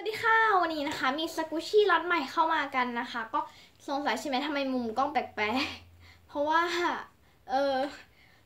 วัสดีค่ะ วันนี้นะคะ มีสกูชี่ล็อตใหม่เข้ามากันนะคะ ก็สงสัยใช่ไหมทำไมมุมกล้องแปลกๆ เพราะว่า เออ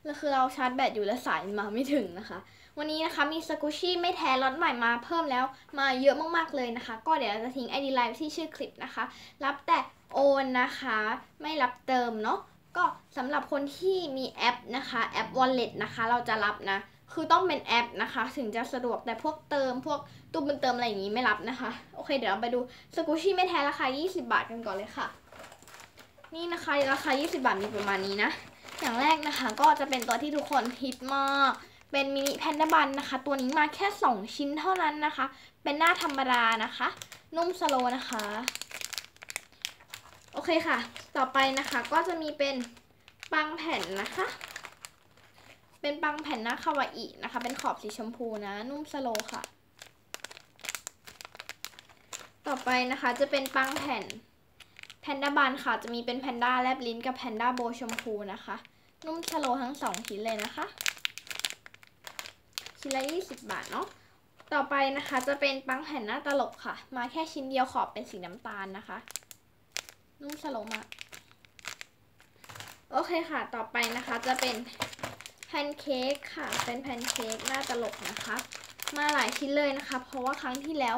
แล้วคือเราชาร์จแบตอยู่แล้วสายมาไม่ถึงนะคะ วันนี้นะคะมีสกูชี่ไม่แท้ล็อตใหม่มาเพิ่มแล้วมาเยอะมากๆเลยนะคะ ก็เดี๋ยวเราจะทิ้ง ID ไลน์ที่ชื่อคลิปนะคะ รับแต่โอนนะคะ ไม่รับเติมเนาะก็สำหรับคนที่มีแอปนะคะแอป Wallet นะคะ เราจะรับนะ คือต้องเป็นแอปนะคะ ถึงจะสะดวกแต่พวกเติมพวกตู้บุญเติมอะไรอย่างนี้ไม่รับนะคะ โอเค เดี๋ยวเราไปดูสกูชี่ไม่แท้ราคา 20 บาทกันก่อนเลยค่ะ นี่นะคะราคา 20 บาทมีประมาณนี้นะ อย่างแรกนะคะก็จะเป็นตัวที่ทุกคนฮิตมาก เป็นมินิแพนด้าบันนะคะ ตัวนี้มาแค่ 2 ชิ้นเท่านั้นนะคะ เป็นหน้าธรรมดานะคะ นุ่มสโลนะคะ โอเคค่ะ ต่อไปนะคะก็จะมีเป็นปังแผ่นนะคะ เป็นปังแผ่นหน้าคาวาอินะคะ เป็นขอบสีชมพูนะ นุ่ม slow ค่ะ ต่อไปนะคะจะเป็นปังแผ่นแพนด้า bun ค่ะ จะมีเป็นแพนด้าแลบลิ้นกับแพนด้าโบชมพูนะคะ นุ่ม slow ทั้งสองชิ้นเลยนะคะชิ้นละ20 บาทเนาะต่อไปนะคะจะเป็นปังแผ่นหน้าตลกค่ะ มาแค่ชิ้นเดียวขอบเป็นสีน้ำตาลนะคะ นุ่มสโลมากโอเคค่ะ ต่อไปนะคะจะเป็น พนเค้กค่ะ เป็นแพนเค้กหน้าตลกนะคะ มาหลายชิ้นเลยนะคะ เพราะว่าครั้งที่แล้ว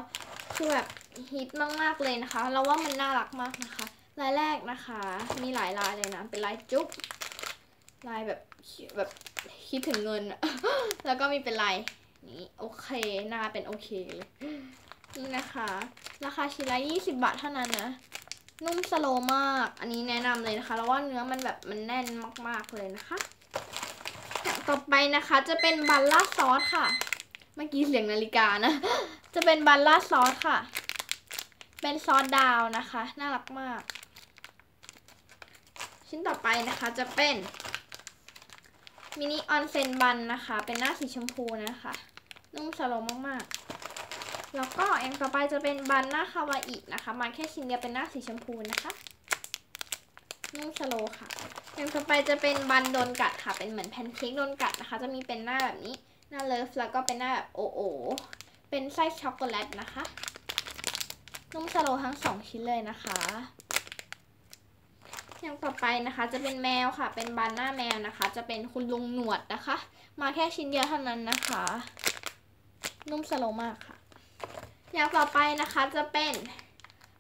คือแบบฮิตมากๆเลยนะคะ เราว่ามันน่ารักมากนะคะลายแรกนะคะ มีหลายลายเลยนะ เป็นลายจุ๊บ ลายแบบแบบคิดถึงเงิน แล้วก็มีเป็นลายนี้โอเค หน้าเป็นโอเคเลย นี่นะคะ ราคาชิ้นละ20 บาทเท่านั้นนะ นุ่มสโลมาก อันนี้แนะนำเลยนะคะ แล้วว่าเนื้อมันแบบมันแน่นมากๆเลยนะคะ ต่อไปนะคะจะเป็นบัลล่าซอสค่ะ เมื่อกี้เสียงนาฬิกานะ จะเป็นบัลล่าซอสค่ะ เป็นซอสดาวนะคะ น่ารักมาก ชิ้นต่อไปนะคะจะเป็นมินิออนเซนบันนะคะ เป็นหน้าสีชมพูนะคะ นุ่ม slow มากๆ แล้วก็อย่างต่อไปจะเป็น bun หน้าคาวาอินะคะ มาแค่ชิ้นเดียวเป็นหน้าสีชมพูนะคะ นุ่ม slow ค่ะอย่างต่อไปจะเป็น bun โดนกัดค่ะ เป็นเหมือนแพนเค้กโดนกัดนะคะ จะมีเป็นหน้าแบบนี้ หน้า love แล้วก็เป็นหน้าแบบโอโอเป็นไส้ช็อกโกแลตนะคะ นุ่ม slow ทั้งสองชิ้นเลยนะคะ อย่างต่อไปนะคะจะเป็นแมวค่ะ เป็น bun หน้าแมวนะคะ จะเป็นคุณลุงหนวดนะคะ มาแค่ชิ้นเดียวเท่านั้นนะคะ นุ่มสโลมากค่ะ อย่างต่อไปนะคะจะเป็น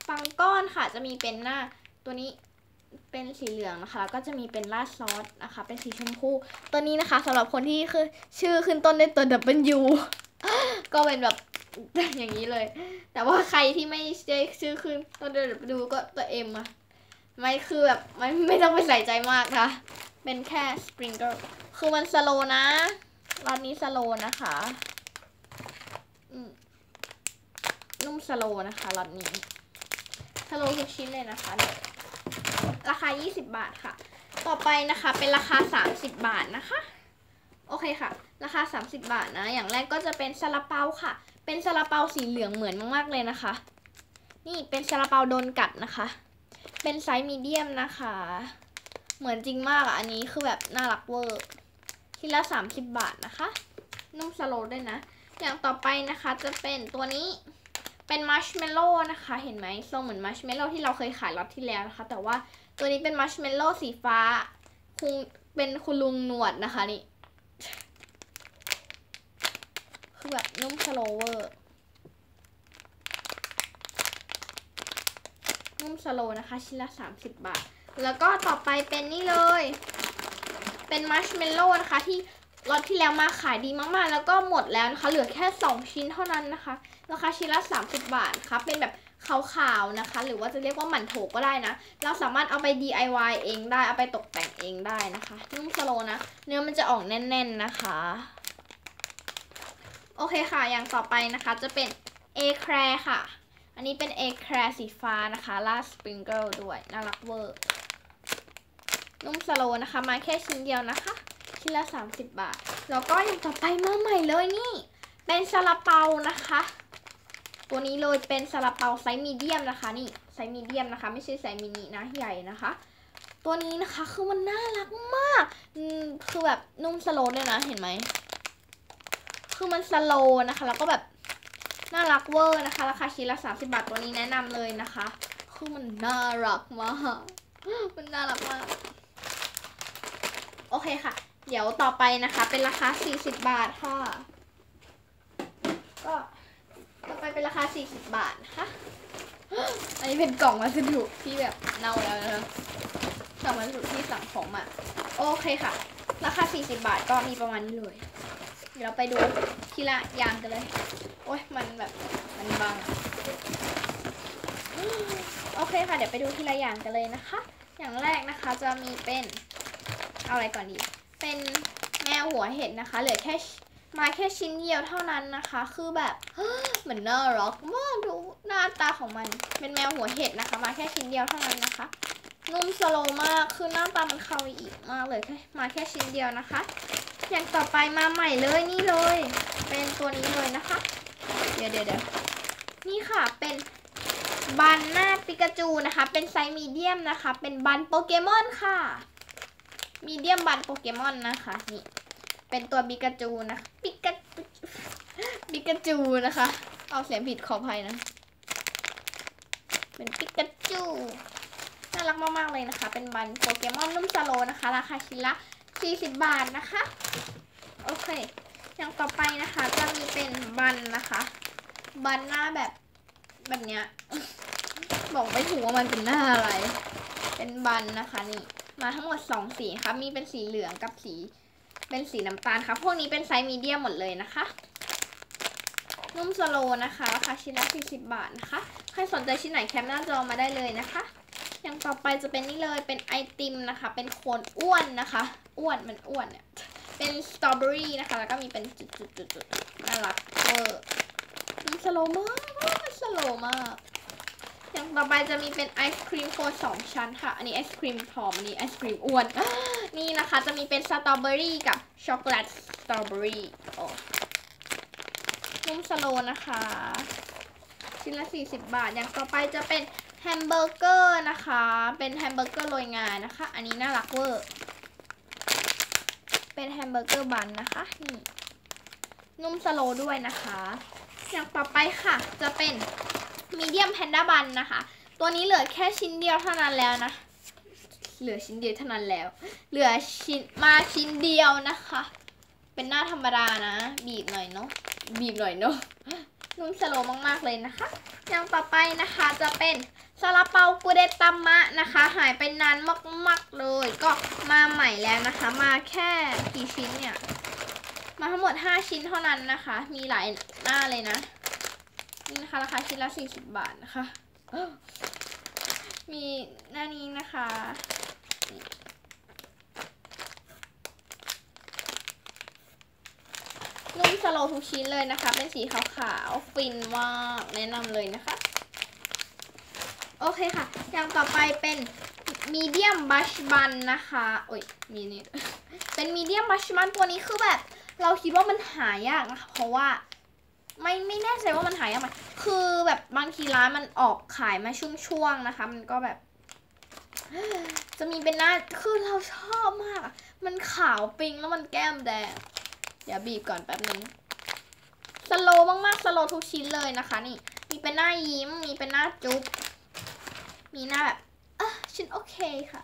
ปังก้อนค่ะ จะมีเป็นหน้าตัวนี้ เป็นสีเหลืองนะคะแล้วก็จะมีเป็นราดซอสนะคะ เป็นสีชมพูตัวนี้นะคะสำหรับคนที่คือชื่อขึ้นต้นด้วยตัว W ก็เป็นแบบอย่างนี้เลย แต่ว่าใครที่ไม่ใช่ชื่อขึ้นต้นด้วย W ก็ตัว M อะไม่คือแบบไม่ไม่ต้องไปใส่ใจมากค่ะ เป็นแค่ sprinkle คือมัน slow นะรอบนี้ slow นะคะอืมนุ่ม slow นะคะล็อตนี้ slow ทุกชิ้นเลยนะคะเนี่ย ราคา 20 บาทค่ะ ต่อไปนะคะเป็นราคา 30 บาทนะคะ โอเคค่ะ ราคา 30 บาทนะ อย่างแรกก็จะเป็นซาลาเปาค่ะ เป็นซาลาเปาสีเหลืองเหมือนมากๆเลยนะคะ นี่เป็นซาลาเปาโดนกัดนะคะ เป็นไซส์ medium นะคะ เหมือนจริงมากอะอันนี้คือแบบน่ารักเวอร์ชิ้นละ 30 บาทนะคะนุ่ม slow ด้วยนะ อย่างต่อไปนะคะจะเป็นตัวนี้ เป็นมัชเมลโล่นะคะ เห็นไหมทรงเหมือนมัชเมลโล่ที่เราเคยขายรอบที่แล้วนะคะ แต่ว่าตัวนี้เป็นมัชเมลโล่สีฟ้าคุงเป็นคุณลุงหนวดนะคะนี่ คือแบบนุ่ม slow เวอร์ นุ่มสโลนะคะ ชิ้นละ 30 บาท แล้วก็ต่อไปเป็นนี่เลย เป็นมัชเมลโล่นะคะที่ รอบที่แล้วมาขายดีมากๆ แล้วก็หมดแล้วนะคะ เหลือแค่ 2 ชิ้นเท่านั้นนะคะ ราคาชิ้นละ 30 บาทนะคะเป็นแบบขาวๆนะคะ หรือว่าจะเรียกว่าหมันโถก็ได้นะ เราสามารถเอาไป DIY เองได้ เอาไปตกแต่งเองได้นะคะ นุ่มสโลนะ เนื้อมันจะออกแน่น ๆนะคะ โอเคค่ะ อย่างต่อไปนะคะจะเป็น éclair ค่ะ อันนี้เป็น éclair สีฟ้านะคะราด sprinkle ด้วย น่ารักเวอร์ นุ่ม slow นะคะ มาแค่ชิ้นเดียวนะคะ ชิ้นละ 30 บาท แล้วก็อย่างต่อไปมาใหม่เลยนี่ เป็นซาลาเปานะคะ ตัวนี้เลยเป็นซาลาเปาไซส์ medium นะคะนี่ไซส์ medium นะคะ ไม่ใช่ไซส์มินินะใหญ่นะคะ ตัวนี้นะคะคือมันน่ารักมากอืมคือแบบนุ่ม slow ด้วยนะเห็นไหมคือมันสโลว์นะคะ แล้วก็แบบน่ารักเวอร์นะคะ ราคาชิ้นละ 30 บาทตัวนี้แนะนำเลยนะคะ คือมันน่ารักมาก มันน่ารักมาก โอเคค่ะ เดี๋ยวต่อไปนะคะ เป็นราคา 40 บาทค่ะ ก็ต่อไปเป็นราคา 40 บาทนะคะอันนี้เป็นกล่องวัสดุที่แบบเน่าแล้วนะคะกล่องวัสดุที่สั่งของมาโอเคค่ะ ราคา 40 บาทก็มีประมาณนี้เลย เดี๋ยวเราไปดูทีละอย่างกันเลย โอ้ยมันแบบมันบังโอเคค่ะ เดี๋ยวไปดูทีละอย่างกันเลยนะคะ อย่างแรกนะคะจะมีเป็น เอาอะไรก่อนดี เป็นแมวหัวเห็ดนะคะเหลือแค่มาแค่ชิ้นเดียวเท่านั้นนะคะ คือแบบเหมือนน่ารักมากดูหน้าตาของมัน เป็นแมวหัวเห็ดนะคะ มาแค่ชิ้นเดียวเท่านั้นนะคะนุ่มสโลมากคือหน้าตามันเขาอีกมากเลยแค่มาแค่ชิ้นเดียวนะคะ อย่างต่อไปมาใหม่เลยนี่เลย เป็นตัวนี้เลยนะคะ เดี๋ยวเดี๋ยวเดี๋ยวนี่ค่ะเป็นบันหน้าปิกาจูนะคะ เป็นไซส์มีเดียมนะคะ เป็นบันโปเกมอนค่ะ มีเดียมบันโปเกมอนนะคะนี่เป็นตัวปิกาจูนะปิกาปิกาจูนะคะเอาเสียงผิดขออภัยนะ เป็นปิกาจูน่ารักมากๆเลยนะคะ เป็นบันโปเกมอนนุ่มสโลนะคะ ราคาชิ้นละ 40 บาทนะคะ โอเค อย่างต่อไปนะคะ จะมีเป็นบันนะคะ บันหน้าแบบแบบเนี้ย บอกไม่ถูกว่ามันเป็นหน้าอะไร เป็นบันนะคะนี่ มาทั้งหมด 2 สีค่ะมีเป็นสีเหลืองกับสี เป็นสีน้ำตาลค่ะพวกนี้เป็นไซส์มีเดียมหมดเลยนะคะ นุ่ม slow นะคะราคาชิ้นละ 40 บาทนะคะ ใครสนใจชิ้นไหนแคปหน้าจอมาได้เลยนะคะ อย่างต่อไปจะเป็นนี่เลย เป็นไอติมนะคะ เป็นโคนอ้วนนะคะ อ้วนมันอ้วนเนี่ย เป็นสตรอเบอรี่นะคะ แล้วก็มีเป็นจุดๆๆน่ารักเวอร์มัน slow มาก slow มาก อย่างต่อไปจะมีเป็นไอศครีมโคนสองชั้นค่ะ อันนี้ไอศครีมผอม อันนี้ไอศครีมอ้วน นี่นะคะจะมีเป็นสตรอเบอรี่กับช็อกโกแลตสตรอเบอรี่โอ้นุ่ม slow นะคะ ชิ้นละ 40 บาท อย่างต่อไปจะเป็นแฮมเบอร์เกอร์นะคะ เป็นแฮมเบอร์เกอร์โรยงานะคะ อันนี้น่ารักเวอร์ เป็นแฮมเบอร์เกอร์ bun นะคะ นี่ นุ่ม slow ด้วยนะคะ อย่างต่อไปค่ะ จะเป็น medium แพนด้า bun นะคะ ตัวนี้เหลือแค่ชิ้นเดียวเท่านั้นแล้วนะ เหลือชิ้นเดียวเท่านั้นแล้ว เหลือชิ้นมาชิ้นเดียวนะคะ เป็นหน้าธรรมดานะ บีบหน่อยเนาะ บีบหน่อยเนาะ นุ่มสโลมากๆเลยนะคะ อย่างต่อไปนะคะจะเป็นซาลาเปากุเดตามะนะคะ หายไปนานมากๆเลย ก็มาใหม่แล้วนะคะ มาแค่กี่ชิ้นเนี่ย มาทั้งหมด 5 ชิ้นเท่านั้นนะคะ มีหลายหน้าเลยนะ นี่นะคะราคาชิ้นละ40 บาทนะคะ มีหน้านี้นะคะนุ่มสโลทุกชิ้นเลยนะคะ เป็นสีขาวๆ ฟินมากแนะนำเลยนะคะ โอเคค่ะ อย่างต่อไปเป็นมีเดียมบัชบันนะคะโอ้ย มีนี่ เป็นมีเดียมบัชบันตัวนี้คือแบบ เราคิดว่ามันหายากนะคะ เพราะว่า ไม่ไม่แน่ใจว่ามันหายากไหมคือแบบบางทีร้านมันออกขายมาช่วงๆนะคะ มันก็แบบ จะมีเป็นหน้าคือเราชอบมาก มันขาวปิงแล้วมันแก้มแดง เดี๋ยวบีบก่อนแป๊บนึงสโลว์มากๆสโลว์ทุกชิ้นเลยนะคะ นี่ มีเป็นหน้ายิ้ม มีเป็นหน้าจุ๊บ มีหน้าแบบอะฉันโอเคค่ะ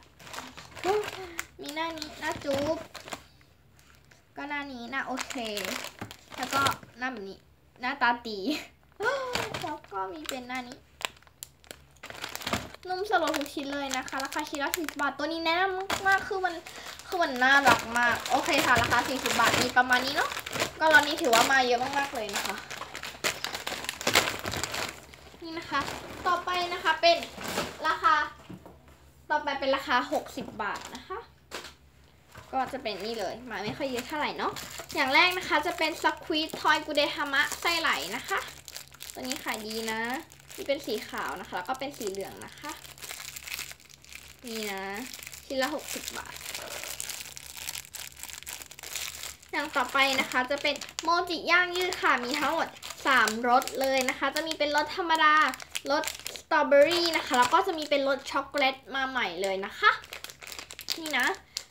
มีหน้านี้หน้าจุ๊บ ก็หน้านี้หน้าโอเค แล้วก็หน้าแบบนี้ หน้าตาตีแล้วก็มีเป็นหน้านี้นุ่มสโลว์ทุกชิ้นเลยนะคะ ราคาชิ้นละ40บาท ตัวนี้แนะนำมากคือมันคือมันน่ารักมาก โอเคค่ะ ราคา 40 บาท มีประมาณนี้เนาะ ก็รอบนี้ถือว่ามาเยอะมากๆเลยนะคะ นี่นะคะ ต่อไปนะคะเป็นราคา ต่อไปเป็นราคา 60 บาทนะคะ ก็จะเป็นนี่เลยมาไม่ค่อยเยอะเท่าไหร่เนาะอย่างแรกนะคะจะเป็นสควีตทอยกูเดฮามะไส้ไหลนะคะ ตัวนี้ขายดีนะนี่เป็นสีขาวนะคะ แล้วก็เป็นสีเหลืองนะคะนี่นะชิ้นละ 60 บาท อย่างต่อไปนะคะจะเป็นโมจิย่างยืดค่ะ มีทั้งหมด 3รสเลยนะคะ จะมีเป็นรสธรรมดารสสตรอเบอรี่นะคะ แล้วก็จะมีเป็นรสช็อกโกแลตมาใหม่เลยนะคะ นี่นะ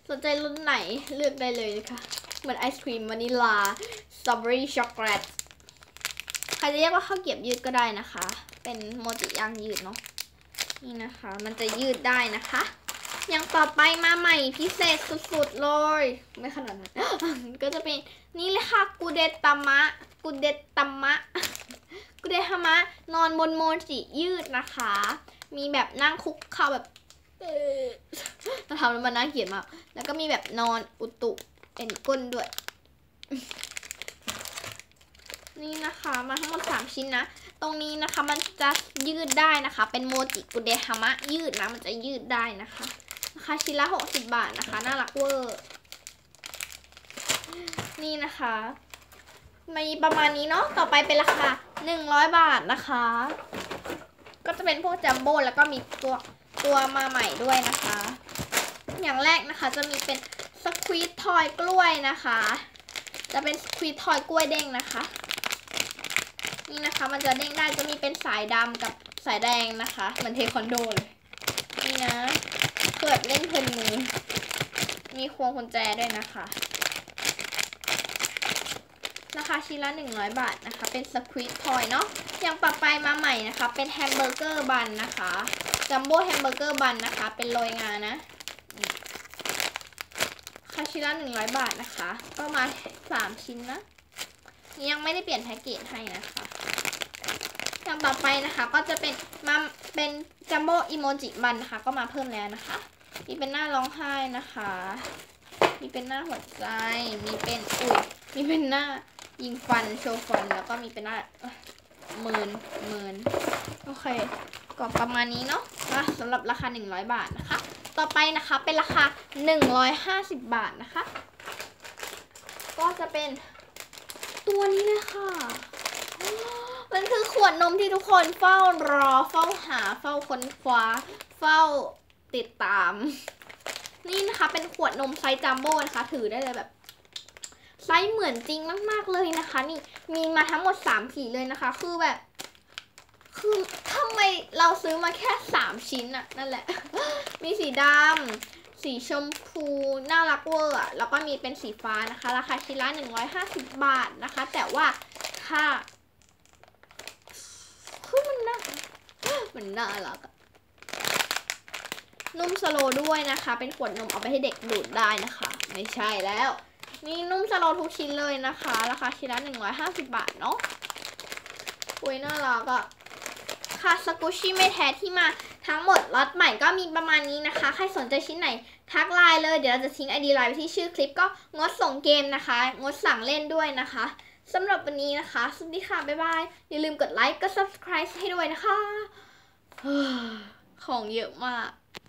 สนใจรสไหนเลือกได้เลยนะคะ เหมือนไอศครีมวานิลาสตรอเบอรี่ช็อกโกแลตใครจะเรียกว่าข้าวเกรียบยืดก็ได้นะคะ เป็นโมจิยางยืดเนาะนี่นะคะ มันจะยืดได้นะคะอย่างต่อไปมาใหม่พิเศษสุดๆเลย ไม่ขนาดนั้นก็จะเป็นนี่เลยค่ะกูเดตามะกูเดตามะกูเดฮามะ นอนบนโมจิยืดนะคะ มีแบบนั่งคุกเข่าแบบ เออเราทำแล้วมันน่าเกลียดมาก แล้วก็มีแบบนอนอุตุเป็นก้นด้วย นี่นะคะมาทั้งหมดสามชิ้นนะ ตรงนี้นะคะมันจะยืดได้นะคะ เป็นโมจิกุเดฮามะยืดนะ มันจะยืดได้นะคะราคาชิ้นละหกสิบบาทนะคะ น่ารักเวอร์ นี่นะคะมีประมาณนี้เนาะ ต่อไปเป็นราคาหนึ่งร้อยบาทนะคะ ก็จะเป็นพวกจัมโบ้แล้วก็มีตัว ตัวมาใหม่ด้วยนะคะ อย่างแรกนะคะจะมีเป็นสควีตทอยกล้วยนะคะ จะเป็นสควีตทอยกล้วยเด้งนะคะ นี่นะคะมันจะเด้งได้จะมีเป็นสายดำกับสายแดงนะคะเหมือนเทควันโดเลยนี่นะเกิดเล่นเพลินมือ มีควงกุญแจด้วยนะคะราคาชิ้นละ 100 บาทนะคะ เป็น squeeze toy เนาะอย่างต่อไปมาใหม่นะคะ เป็น hamburger bun นะคะ jumbo hamburger bun นะคะ เป็นโรยงานะนี่ราคาชิ้นละ100บาทนะคะ ก็มา3ชิ้นนะยังไม่ได้เปลี่ยนแพ็กเกจให้นะคะอย่างต่อไปนะคะก็จะเป็นมาเป็น jumbo emoji bun นะคะ ก็มาเพิ่มแล้วนะคะ มีเป็นหน้าร้องไห้นะคะ มีเป็นหน้าหัวใจ มีเป็นอุ้ยมีเป็นหน้ายิงฟันโชว์ฟันแล้วก็มีเป็นหน้าเมื่นหมื่นโอเค ก็ประมาณนี้เนาะะสำหรับราคา 100 บาทนะคะ ต่อไปนะคะเป็นราคา 150 บาทนะคะ ก็จะเป็นตัวนี้เลยค่ะมันคือขวดนมที่ทุกคนเฝ้ารอ เฝ้าหา เฝ้าค้นคว้า เฝ้าติดตาม นี่นะคะ เป็นขวดนมไซส์จัมโบ้นะคะ ถือได้เลยแบบไซส์เหมือนจริงมาก ๆ เลยนะคะ นี่มีมาทั้งหมดสามสีเลยนะคะ คือแบบ คือ เราซื้อมาแค่สามชิ้นอะนั่นแหละ มีสีดำสีชมพู น่ารักเวอร์อะแล้วก็มีเป็นสีฟ้านะคะ ราคาชิ้นละ150บาทนะคะ แต่ว่าถ้าคือมันน่ามันน่ารักอะนุ่ม slow ด้วยนะคะ เป็นขวดนมเอาไปให้เด็กดูดได้นะคะ ไม่ใช่แล้ว นี่นุ่ม slow ทุกชิ้นเลยนะคะ ราคาชิ้นละ150 บาทเนาะอุ้ยน่ารักอะ ค่ะสกูชี่ไม่แท้ที่มาทั้งหมดล็อตใหม่ก็มีประมาณนี้นะคะ ใครสนใจชิ้นไหนทักไลน์เลย เดี๋ยวเราจะทิ้งไอดีไลน์ไว้ที่ชื่อคลิปก็งดส่งเกมนะคะ งดสั่งเล่นด้วยนะคะสำหรับวันนี้นะคะ สวัสดีค่ะ บ๊ายบาย อย่าลืมกดไลค์กด subscribe ให้ด้วยนะคะ ของเยอะมาก